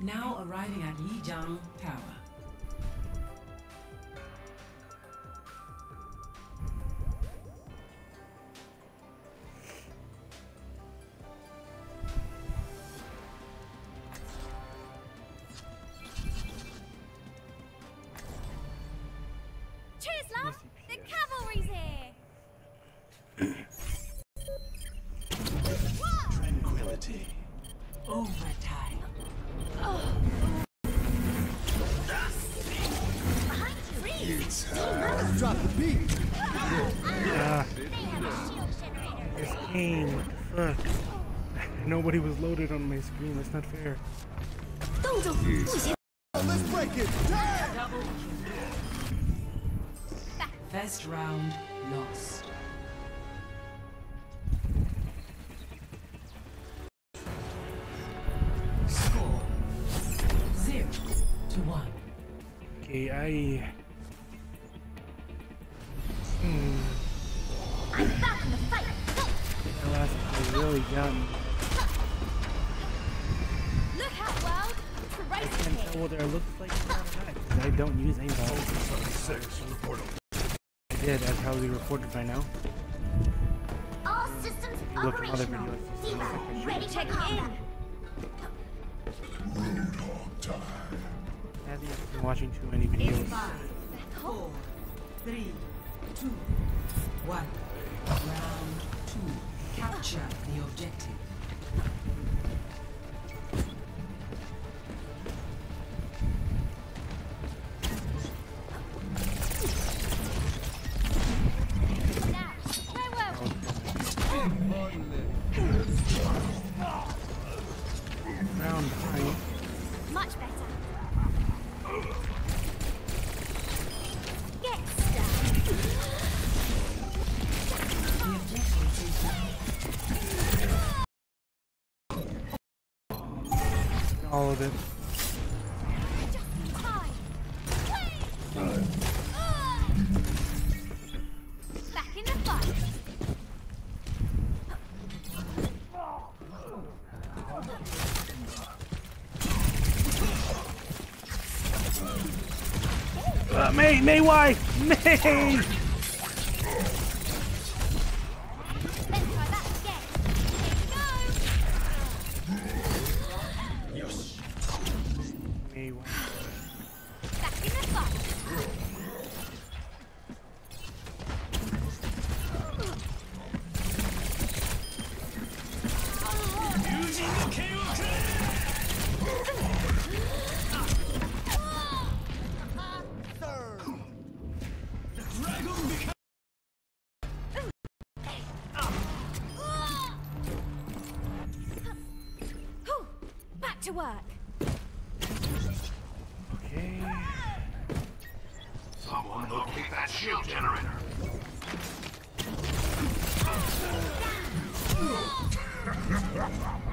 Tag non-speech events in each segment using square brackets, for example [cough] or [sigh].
Now arriving at Lijiang Tower. Not fair. Let's break it. Damn. Double kill. First round lost. Score zero to one. Okay, I. Hmm. I'm back in the fight! The last was really young. Ferocious can't hit. whether it looks like it or not. 'cause I don't use aimbot. Six from the portal. I did, as probably reported by now. All systems Look at other operational. videos. D.Va, ready to combat. I think I've been watching too many In videos. five, four, three, two, one. Round two. Capture the objective. All of it. Uh, May, why? May! To work. Okay. Someone locate that shield generator. [laughs]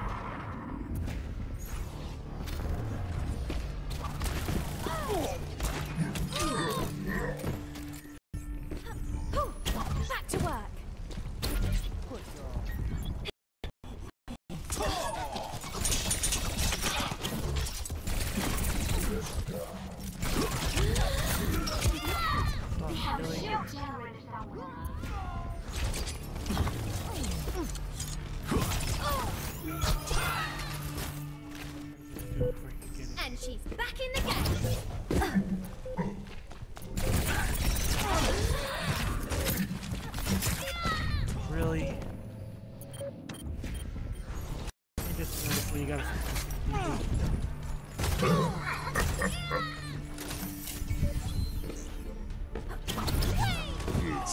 It's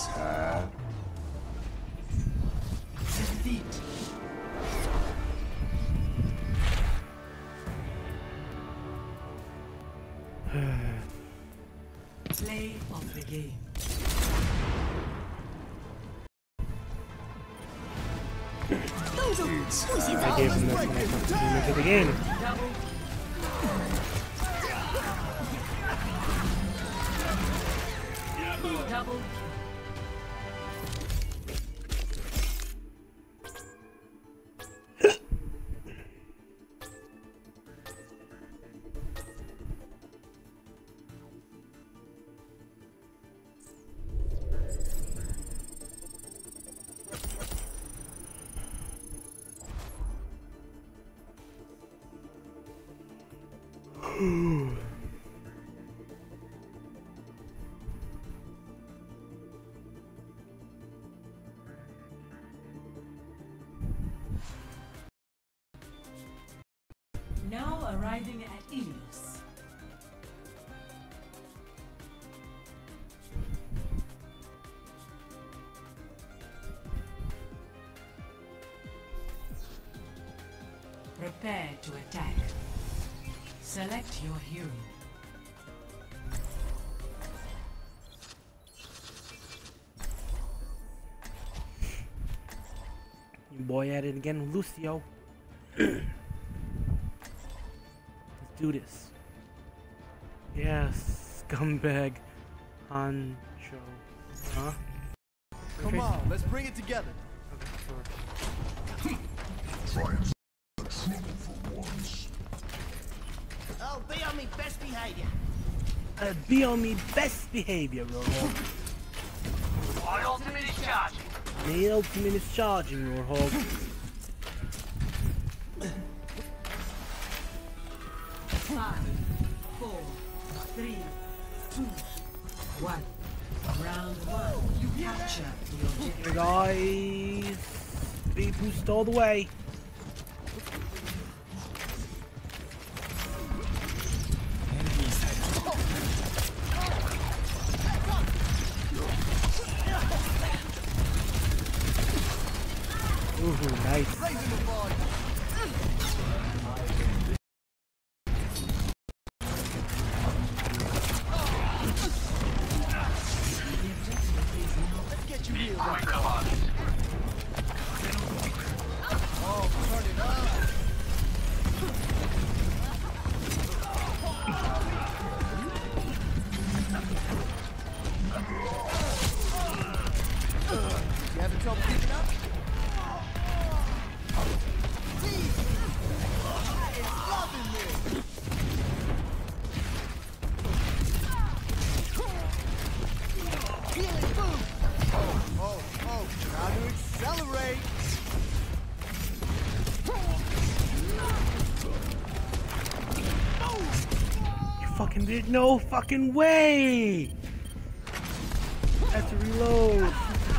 hot. defeat. Play of the game. I gave him this when I first came into the game. Now arriving at Ilios. Prepare to attack. Select your hero. Boy at it again Lucio. [clears throat] Let's do this. Yes, scumbag Hanzo. Huh? Come Okay. on, let's bring it together. Okay, sure. Oh, be on me best behavior. Uh, be on me best behavior, Roadhog. My ultimate is charging. My ultimate is charging, Roadhog. Guys, be boost all the way. Did no fucking way. I have to reload.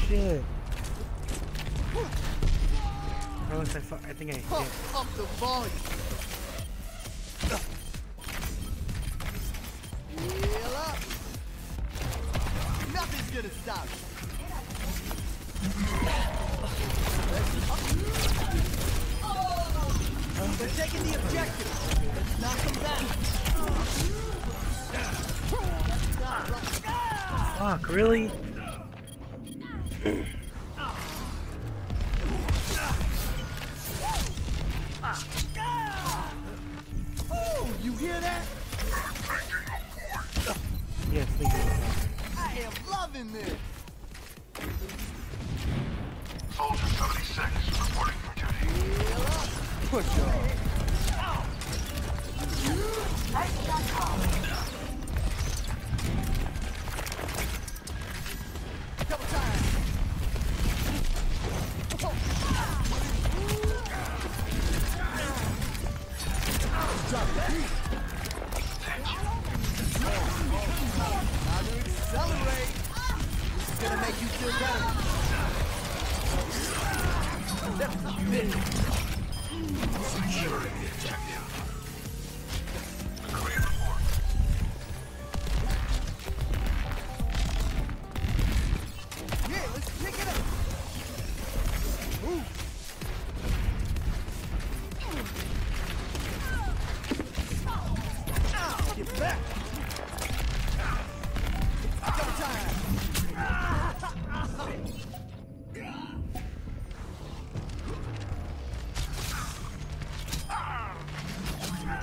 Shit. Unless I, I think I hit. Pump up the volume. Soldier 76 reporting for. Push on. Double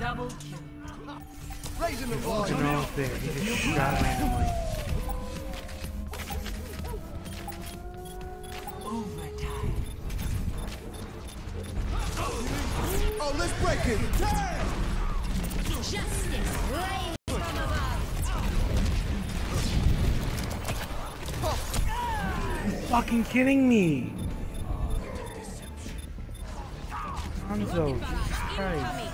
Double kill. Raising the volume. off there. He just shot randomly. Oh, above. Fucking kidding me. Hanzo, Jesus Christ.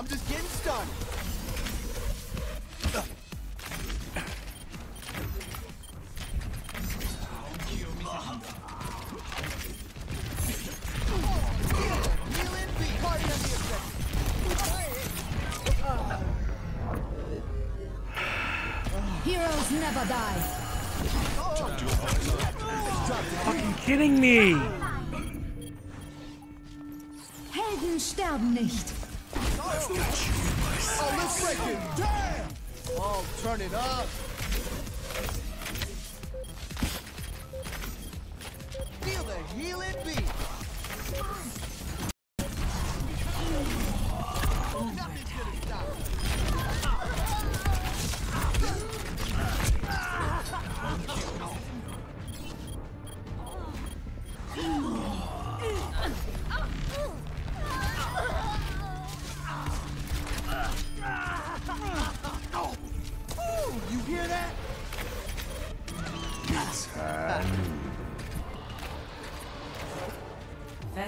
I'm just getting started.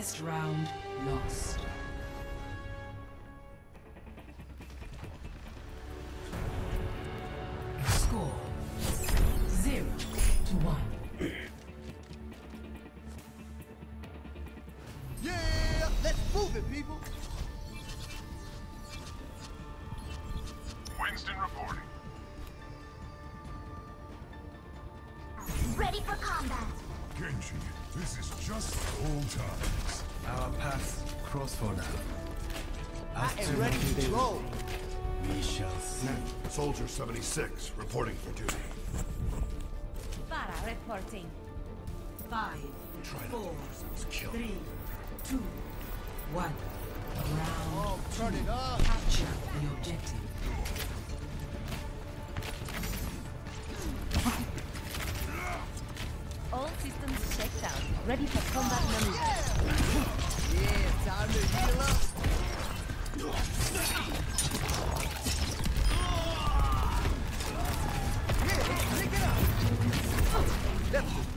First round lost. 36, reporting for duty. Vara reporting. Five, four, three, two, one. Round oh, turn it up. Capture the objective. All systems checked out. Ready for combat maneuver. Yeah, time to heal up.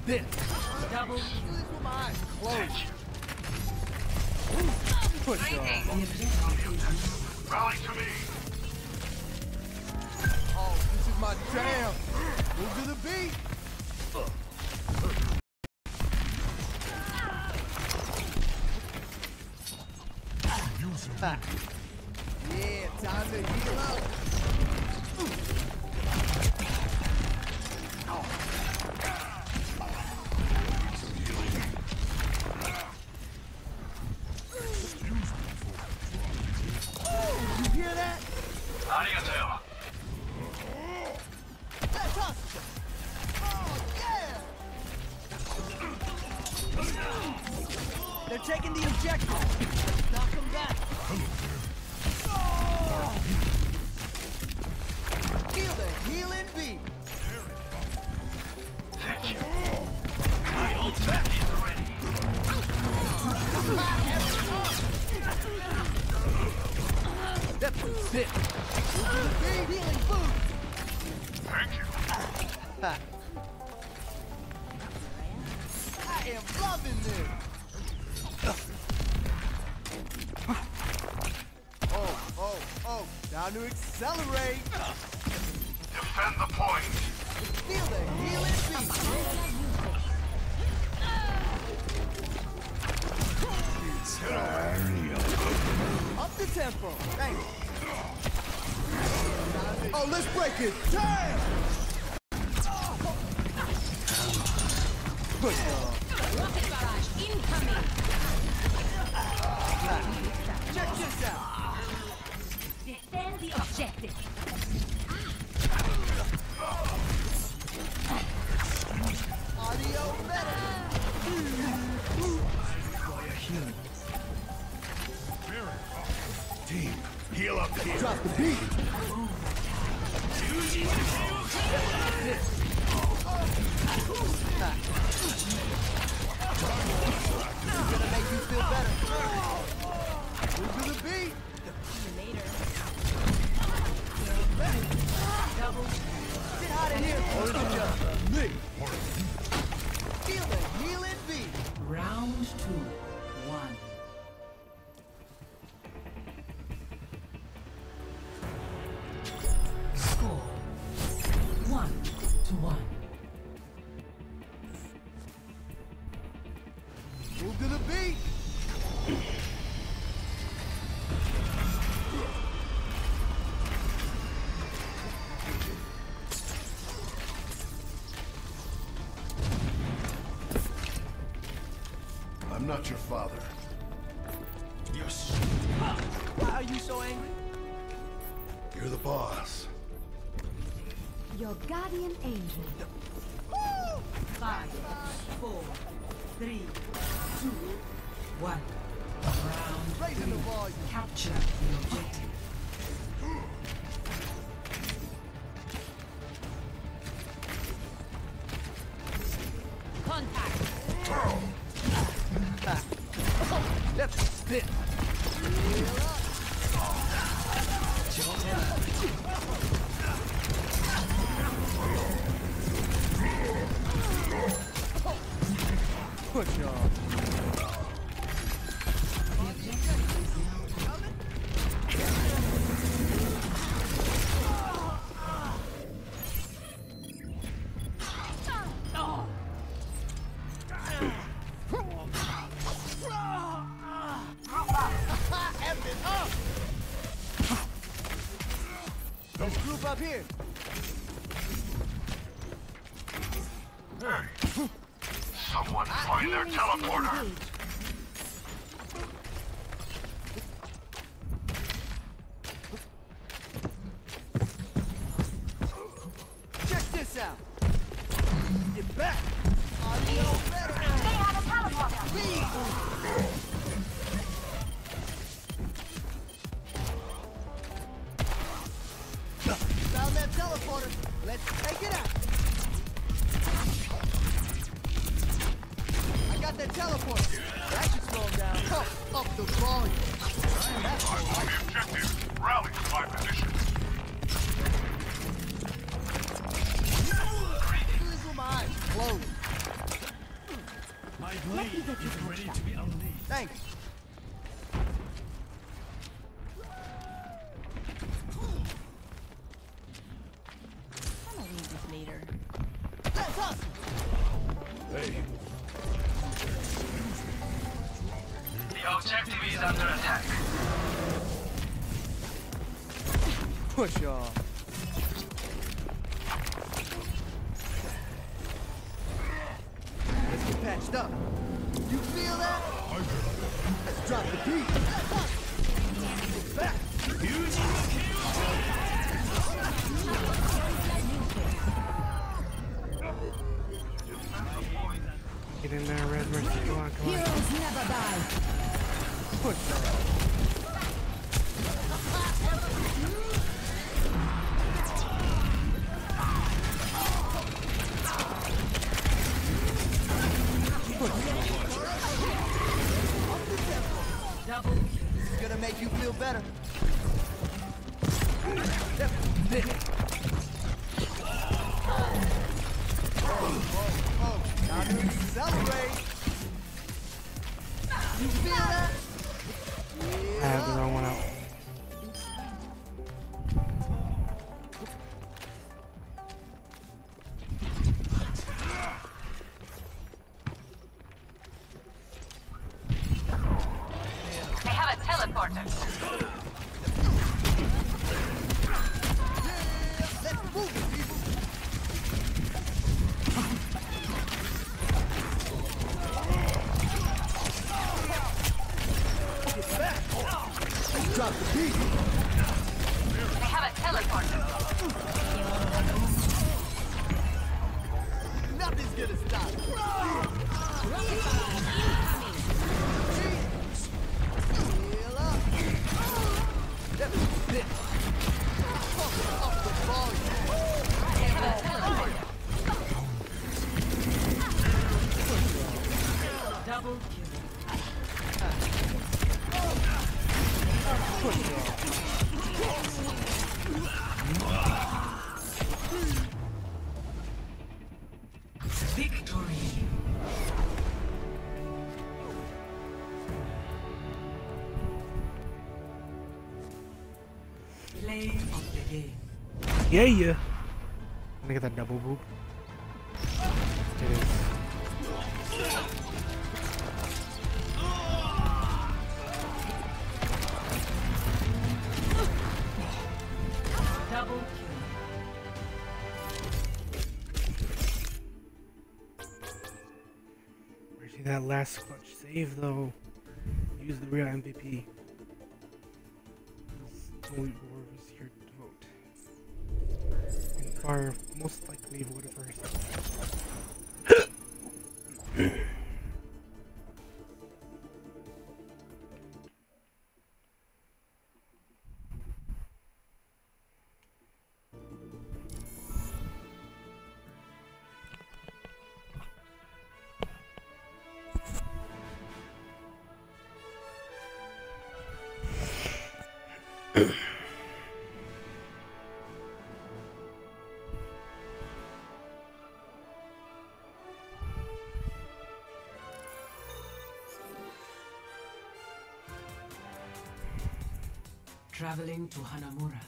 That's a bit. Double Do this with my eyes closed. Push off. Rally to me. They're taking the objective. Knock them back. Oh. Feel the healing beat. My ultimate is ready. That's a bit. Healing food. Thank you. [laughs] I am loving this. Time to accelerate. Defend the point. Feel the healing beat. Up the tempo. Thanks. Oh, let's break it. Damn! Push I'm not your father. Yes. Why are you so angry? You're the boss. Your guardian angel. Five, four, three, two, one. Round. Raising the volume. Capture the objective. Hey. Someone find their teleporter. push off. Celebrate! Yeah, yeah. Let me get that double boop. Last clutch save though? Use the real MVP. Only War was here to vote. And Fire most likely voted for Traveling to Hanamura.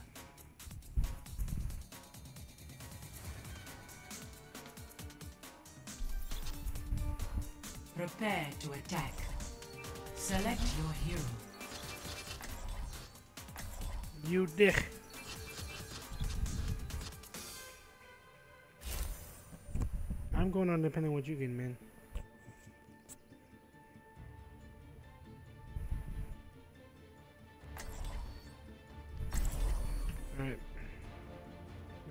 Prepare to attack. Select your hero. You dick. I'm going on depending on what you get, man. Alright.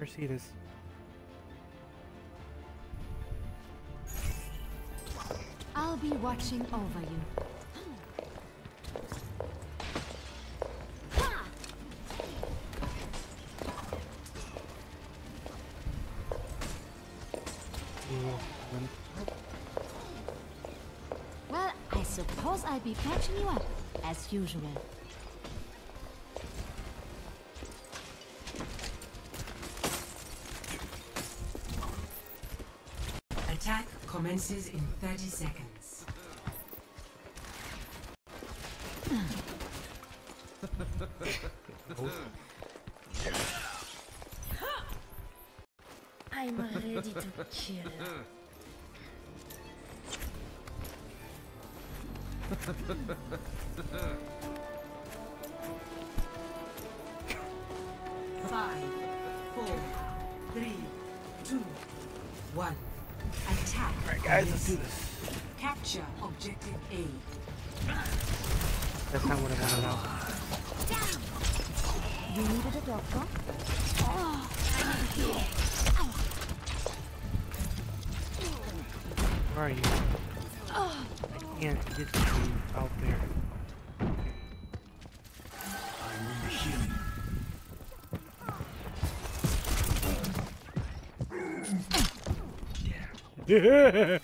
Mercedes. I'll be watching over you. Suppose I'll be patching you up, as usual. Attack commences in 30 seconds. [laughs] I'm ready to kill. Five, four, three, two, one. Attack. Alright, guys, let's do this. Capture objective A. That's not what I wanted out. You needed a doctor? Where are you? Oh, I can't get you out there. I need healing. Yeah.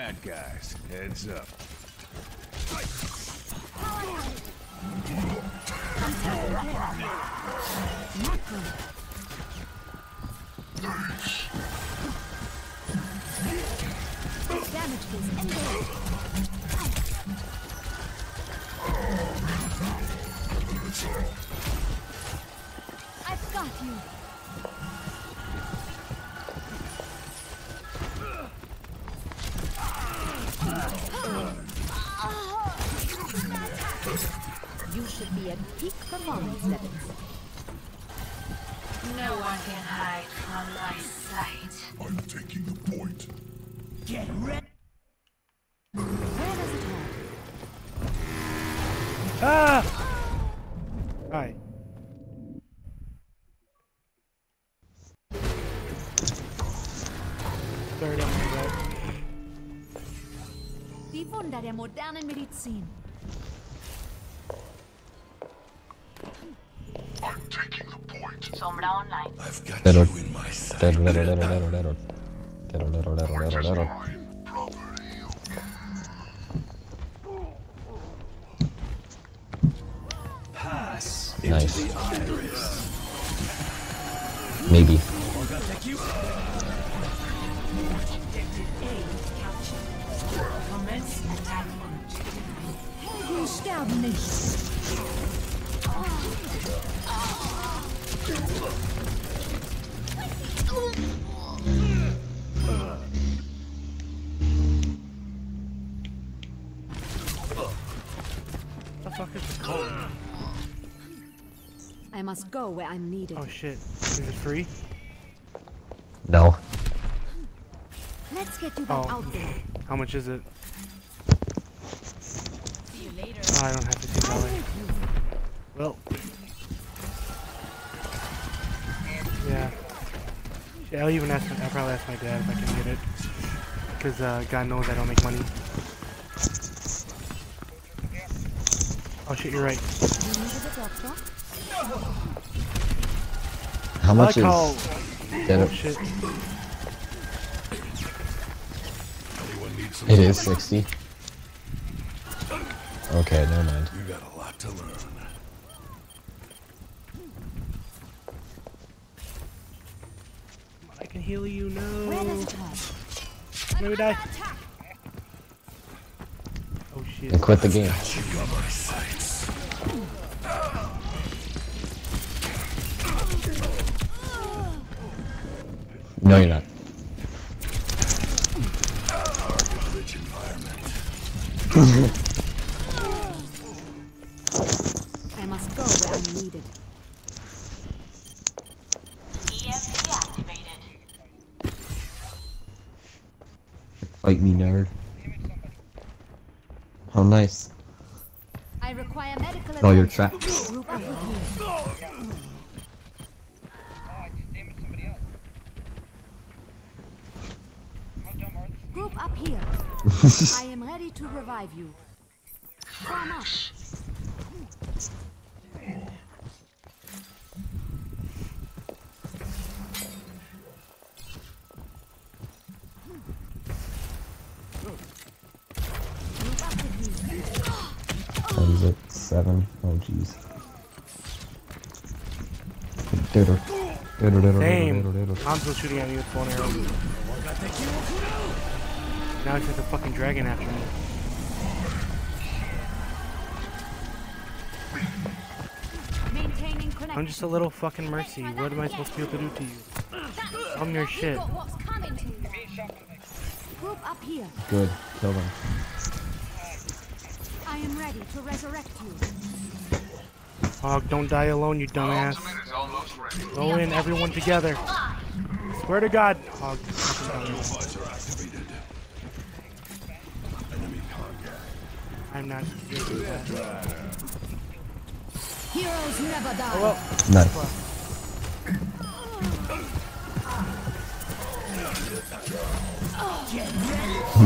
Bad guys. Heads up. Performance levels. No one can hide from my sight. I'm taking the point. Get ready. Where does it hurt? Ah! Hi. Third on the right. Die Wunder der modernen Medizin. I'm taking the point. Sombra online. I've got Pero- you in my sight. Lero. Nice. Maybe. Commence attack on objective sterben nicht. I must go where I'm needed. Oh shit. Is it free? No. Let's get you back Oh. out there. How much is it? See you later. Oh, I don't have to see that. Well. I'll even ask I'll probably ask my dad if I can get it. Cause uh, God knows I don't make money. Oh shit, you're right. You needed a doctor? How I much like Oh shit. Anyone need some It is 60. Okay, never mind. You got a lot to learn. I can heal you, Where does no. it? Let me die. Oh shit. And quit the game. You got my sights. No, you're not. Nice. I require medical Oh, you're trapped. Group up with you. [laughs] Group up here. [laughs] I am ready to revive you. Form up. Group up with me. What is it? Seven? Oh, jeez. Diddle. Diddle, diddle, Same. diddle, diddle, diddle. I'm still shooting at me with phone arrows. Now it's just a fucking dragon after me. I'm just a little fucking mercy. What am I supposed to be able to do to you? I'm your shit. What's coming to you? Group up here. Good. Kill them. I am ready to resurrect you. Hog, don't die alone, you dumbass. Ultimate is almost ready. Go in, everyone together. Swear to God. Hog, fucking dumbass. Supplies are activated. Enemy contact. I'm not. Heroes never die. Oh well. Nice.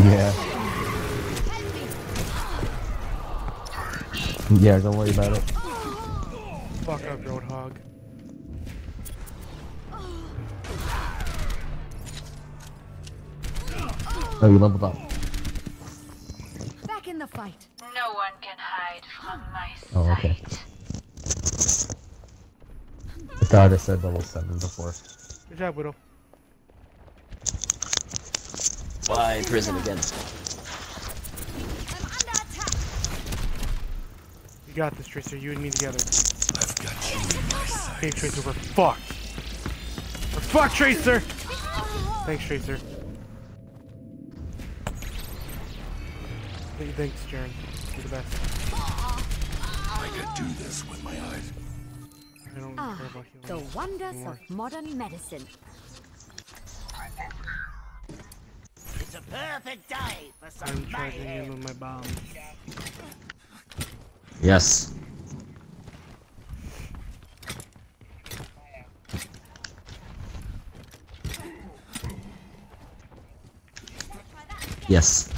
Yeah. Yeah, don't worry about it. Fuck up, Roadhog. Oh, you leveled up. Back in the fight. No one can hide from my sight. Oh, okay. I thought I said level 7 before. Good job, Widow. Why prison again? I'm under attack. You got this, Tracer. You and me together. I've got you in my sights. Okay, Tracer, we're fucked. We're fucked, Tracer! Thanks, Tracer. Th- Thanks, Jaren. You're the best. I could do this with my eyes. I don't Ah, care about the wonders anymore. of modern medicine. It's a perfect day for some I'm charging in mayhem. with my bomb. Yes. Yes.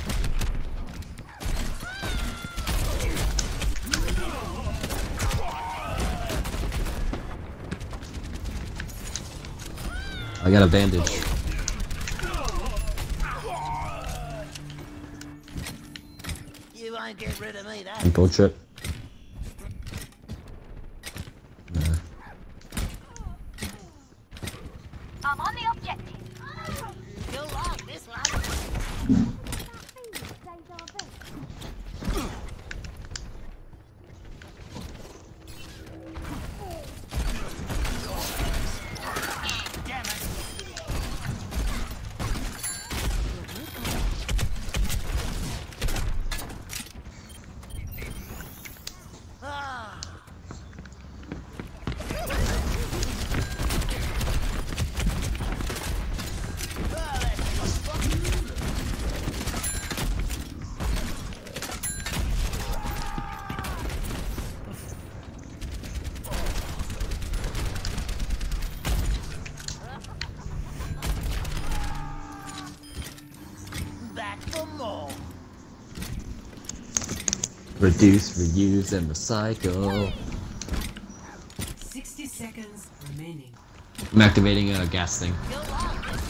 I got a bandage. You won't get rid of me, that. Info trip. I'm on the objective. You'll like this one. Damn it. Ah. Ah, that's Back for more. Reduce, reuse, and recycle. 60 seconds remaining. I'm activating a gas thing. You'll like this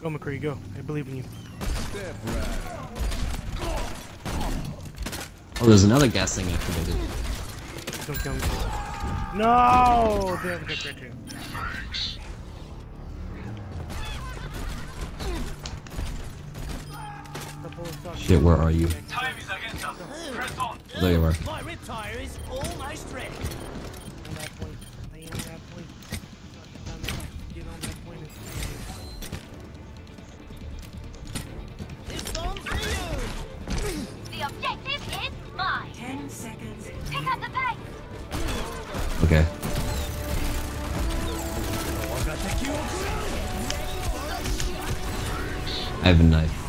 Go, McCree, go. I believe in you. Oh, there's another gas thing activated. Don't kill me. No! They have a good crit mine. 10 seconds. Pick up the pace. Okay. I have a knife.